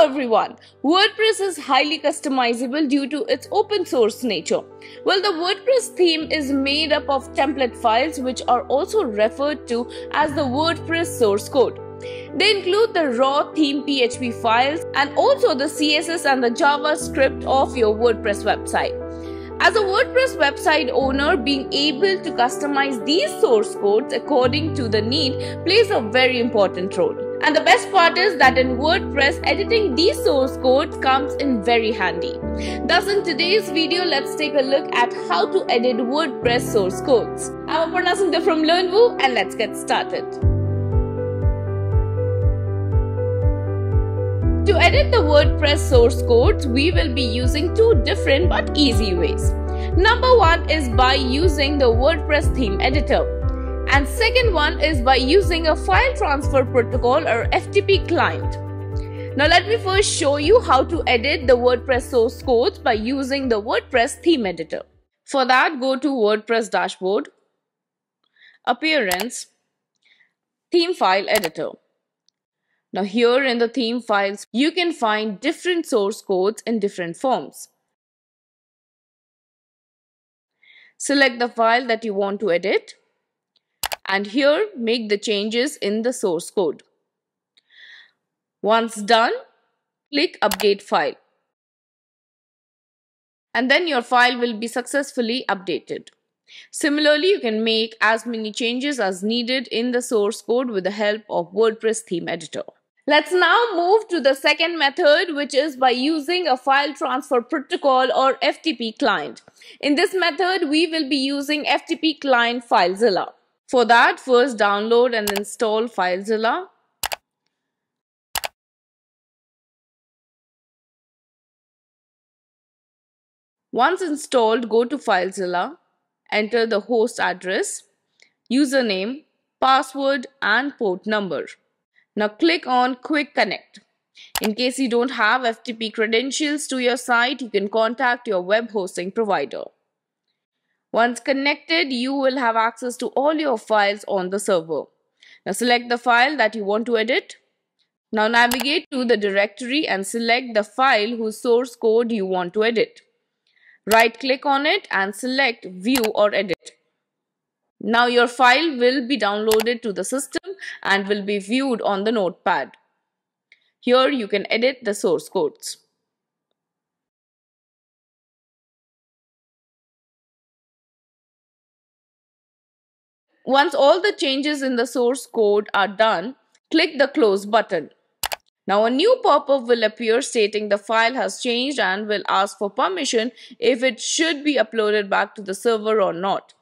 everyone, WordPress is highly customizable due to its open source nature. Well, the WordPress theme is made up of template files which are also referred to as the WordPress source code. They include the raw theme PHP files and also the CSS and the JavaScript of your WordPress website. As a WordPress website owner, being able to customize these source codes according to the need plays a very important role. And the best part is that in WordPress, editing these source codes comes in very handy. Thus, in today's video, let's take a look at how to edit WordPress source codes. I'm Aparna Sundar from LearnWoo and let's get started. To edit the WordPress source codes, we will be using two different but easy ways. Number one is by using the WordPress theme editor. And second one is by using a file transfer protocol or FTP client. Now let me first show you how to edit the WordPress source codes by using the WordPress theme editor. For that, go to WordPress dashboard, Appearance, Theme File Editor. Now here in the theme files, you can find different source codes in different forms. Select the file that you want to edit and here make the changes in the source code. Once done, click update file and then your file will be successfully updated. Similarly, you can make as many changes as needed in the source code with the help of WordPress theme editor. Let's now move to the second method which is by using a file transfer protocol or FTP client. In this method, we will be using FTP client FileZilla. For that, first download and install FileZilla. Once installed, go to FileZilla, enter the host address, username, password and port number. Now click on Quick Connect. In case you don't have FTP credentials to your site, you can contact your web hosting provider. Once connected, you will have access to all your files on the server. Now select the file that you want to edit. Now navigate to the directory and select the file whose source code you want to edit. Right click on it and select View or Edit. Now your file will be downloaded to the system and will be viewed on the notepad. Here you can edit the source codes. Once all the changes in the source code are done, click the close button. Now a new pop-up will appear stating the file has changed and will ask for permission if it should be uploaded back to the server or not.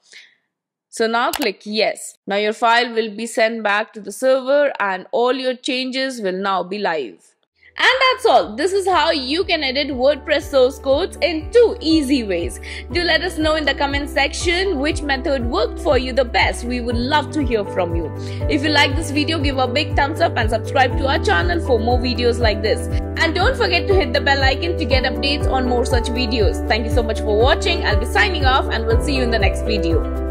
So now click yes. Now your file will be sent back to the server and all your changes will now be live. And that's all. This is how you can edit WordPress source codes in two easy ways. Do let us know in the comment section which method worked for you the best. We would love to hear from you. If you like this video, give a big thumbs up and subscribe to our channel for more videos like this. And don't forget to hit the bell icon to get updates on more such videos. Thank you so much for watching. I'll be signing off and we'll see you in the next video.